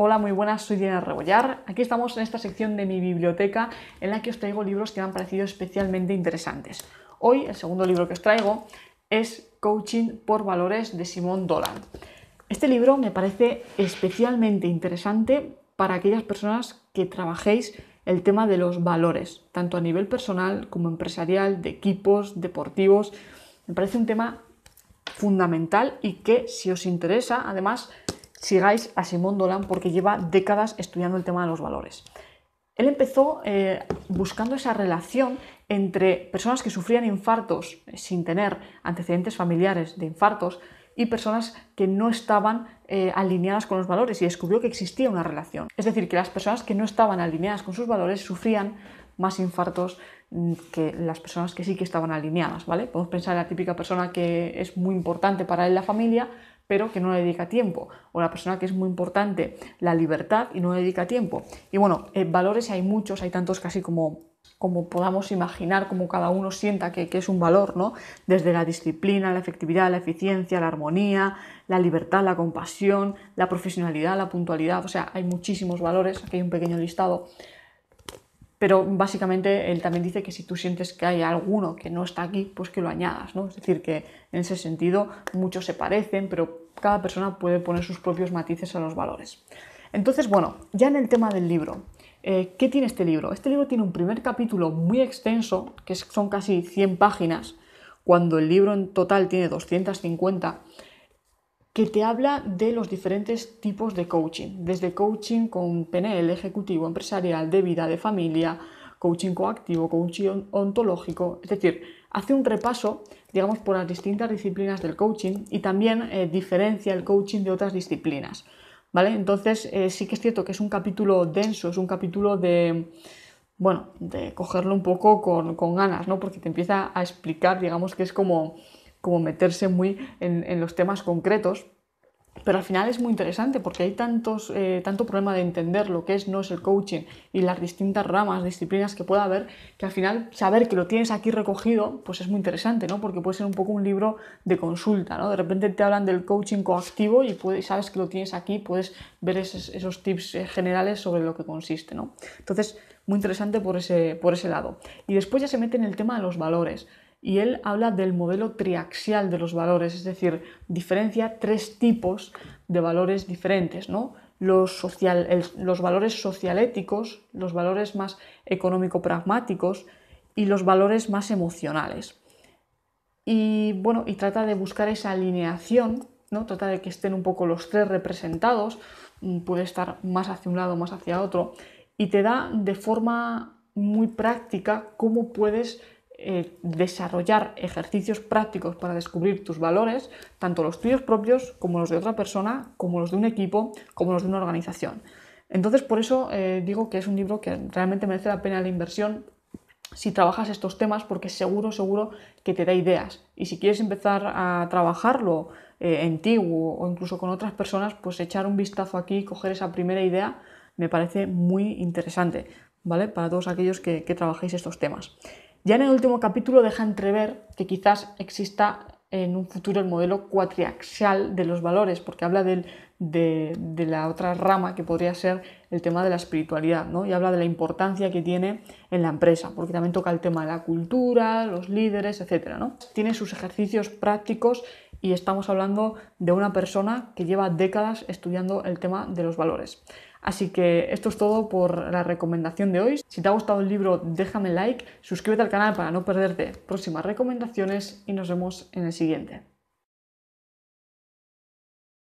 Hola, muy buenas, soy Diana Rebollar. Aquí estamos en esta sección de mi biblioteca en la que os traigo libros que me han parecido especialmente interesantes. Hoy el segundo libro que os traigo es Coaching por Valores de Simón Dolan. Este libro me parece especialmente interesante para aquellas personas que trabajéis el tema de los valores, tanto a nivel personal como empresarial, de equipos, deportivos. Me parece un tema fundamental y que si os interesa, además, sigáis a Simón Dolan porque lleva décadas estudiando el tema de los valores. Él empezó eh, buscando esa relación entre personas que sufrían infartos eh, sin tener antecedentes familiares de infartos y personas que no estaban eh, alineadas con los valores y descubrió que existía una relación. Es decir, que las personas que no estaban alineadas con sus valores sufrían más infartos mm, que las personas que sí que estaban alineadas, ¿vale? Podemos pensar en la típica persona que es muy importante para él la familia, pero que no le dedica tiempo, o la persona que es muy importante la libertad y no le dedica tiempo. Y bueno, eh, valores hay muchos, hay tantos casi como como podamos imaginar, como cada uno sienta que, es un valor, ¿no? Desde la disciplina, la efectividad, la eficiencia, la armonía, la libertad, la compasión, la profesionalidad, la puntualidad, o sea, hay muchísimos valores, aquí hay un pequeño listado, pero básicamente él también dice que si tú sientes que hay alguno que no está aquí, pues que lo añadas, ¿no? Es decir, que en ese sentido muchos se parecen, pero cada persona puede poner sus propios matices a los valores. Entonces, bueno, ya en el tema del libro, eh, ¿qué tiene este libro? Este libro tiene un primer capítulo muy extenso, que son casi 100 páginas, cuando el libro en total tiene 250 que te habla de los diferentes tipos de coaching, desde coaching con PNL, ejecutivo, empresarial, de vida, de familia, coaching coactivo, coaching ontológico, es decir, hace un repaso, digamos, por las distintas disciplinas del coaching y también eh, diferencia el coaching de otras disciplinas, ¿vale? Entonces, eh, sí que es cierto que es un capítulo denso, es un capítulo de, bueno, de cogerlo un poco con, con ganas, ¿no? Porque te empieza a explicar, digamos, que es como como meterse muy en, los temas concretos. Pero al final es muy interesante porque hay tantos, eh, tanto problema de entender lo que es no es el coaching y las distintas ramas, disciplinas que pueda haber, que al final saber que lo tienes aquí recogido, pues es muy interesante, ¿no? Porque puede ser un poco un libro de consulta, ¿no? De repente te hablan del coaching coactivo y puedes, sabes que lo tienes aquí, puedes ver esos, esos tips eh, generales sobre lo que consiste, ¿no? Entonces, muy interesante por ese, por ese lado. Y después ya se mete en el tema de los valores y él habla del modelo triaxial de los valores, es decir, diferencia tres tipos de valores diferentes, ¿no? Los, social, los valores socialéticos, los valores más económico-pragmáticos y los valores más emocionales. Y bueno, y trata de buscar esa alineación, ¿no? Trata de que estén un poco los tres representados, mm, puede estar más hacia un lado, más hacia otro, y te da de forma muy práctica cómo puedes eh, desarrollar ejercicios prácticos para descubrir tus valores, tanto los tuyos propios como los de otra persona, como los de un equipo, como los de una organización. Entonces, por eso eh, digo que es un libro que realmente merece la pena la inversión si trabajas estos temas, porque seguro, seguro que te da ideas. Y si quieres empezar a trabajarlo eh, en ti o, incluso con otras personas, pues echar un vistazo aquí, coger esa primera idea, me parece muy interesante, ¿vale? Para todos aquellos que, que trabajéis estos temas. Ya en el último capítulo deja entrever que quizás exista en un futuro el modelo cuatriaxial de los valores, porque habla de, la otra rama que podría ser el tema de la espiritualidad, ¿no? y habla de la importancia que tiene en la empresa, porque también toca el tema de la cultura, los líderes, etc. ¿no? Tiene sus ejercicios prácticos y estamos hablando de una persona que lleva décadas estudiando el tema de los valores. Así que esto es todo por la recomendación de hoy. Si te ha gustado el libro, déjame like, suscríbete al canal para no perderte próximas recomendaciones y nos vemos en el siguiente.